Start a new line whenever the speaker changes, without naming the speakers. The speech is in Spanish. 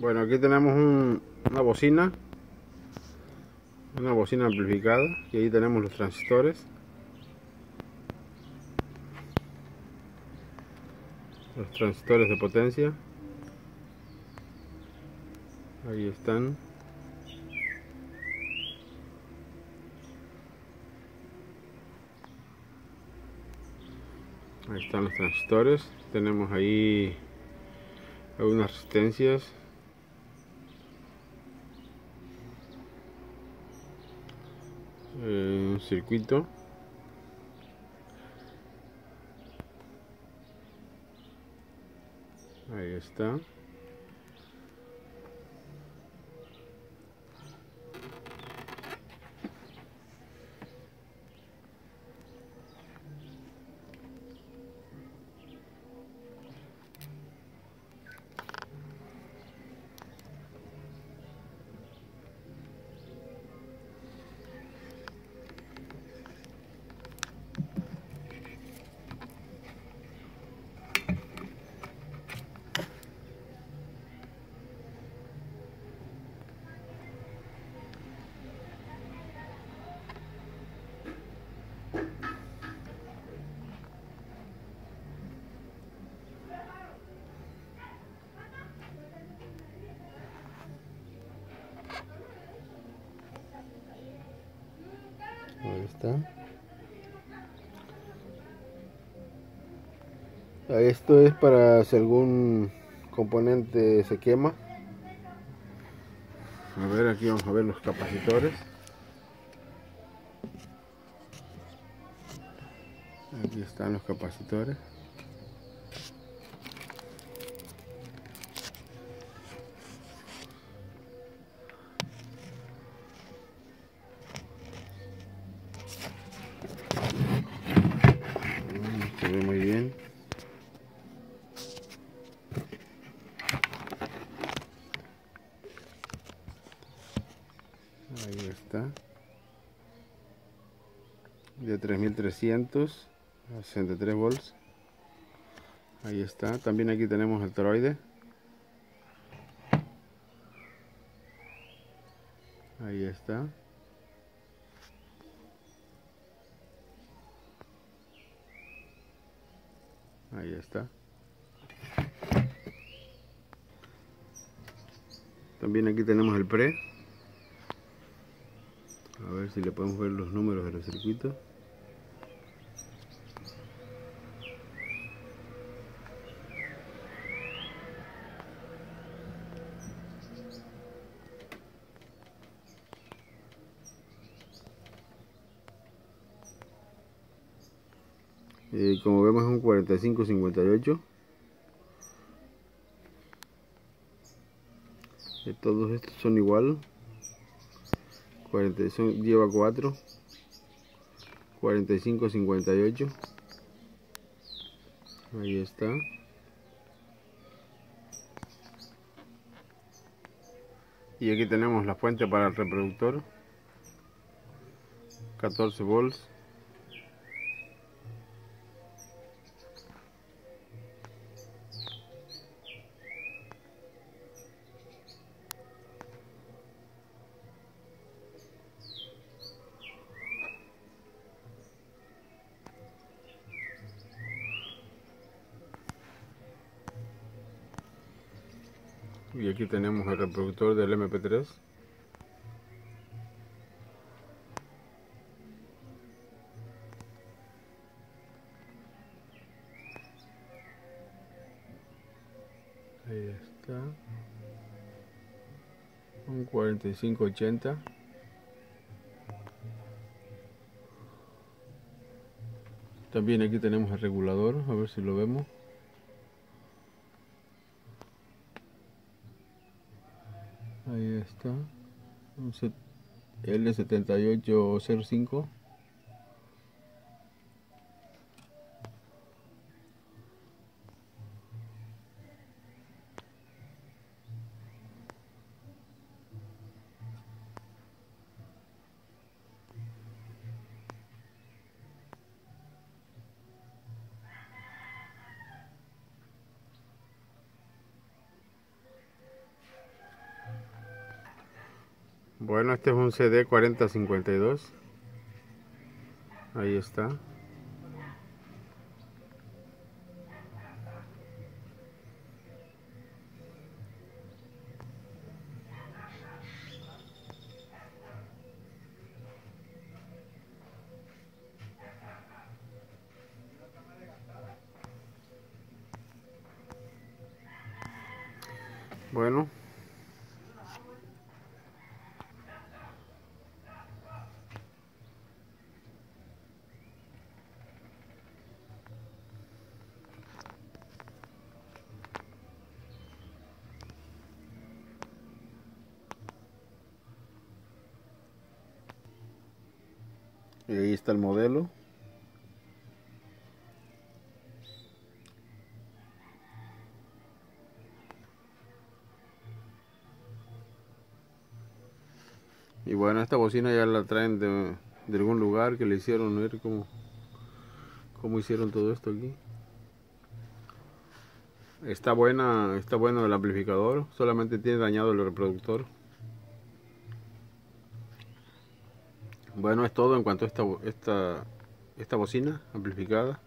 Bueno, aquí tenemos una bocina, una bocina amplificada y ahí tenemos los transistores. Los transistores de potencia. Ahí están. Ahí están los transistores. Tenemos ahí algunas resistencias eh, un circuito. Ahí está Ahí está. Esto es para si algún componente se quema. A ver, aquí vamos a ver los capacitores. Aquí están los capacitores. 3300 a 63 volts. Ahí está. También aquí tenemos el toroide. Ahí está. Ahí está. También aquí tenemos el pre. A ver si le podemos ver los números de los circuitos. Eh, como vemos es un 4558 eh, todos estos son igual. 40, son, lleva 4 4558 ahí está. Y aquí tenemos la fuente para el reproductor. 14 volts y aquí tenemos el reproductor del MP3 ahí está. Un 4580 también aquí tenemos el regulador a ver si lo vemos Un L7805. Bueno, este es un CD 4052. Ahí está. Bueno, y ahí está el modelo. Y bueno esta bocina ya la traen de, algún lugar que le hicieron ver cómo, cómo hicieron todo esto aquí. Está buena está bueno el amplificador solamente tiene dañado el reproductor Bueno, es todo en cuanto a esta, esta, esta bocina amplificada.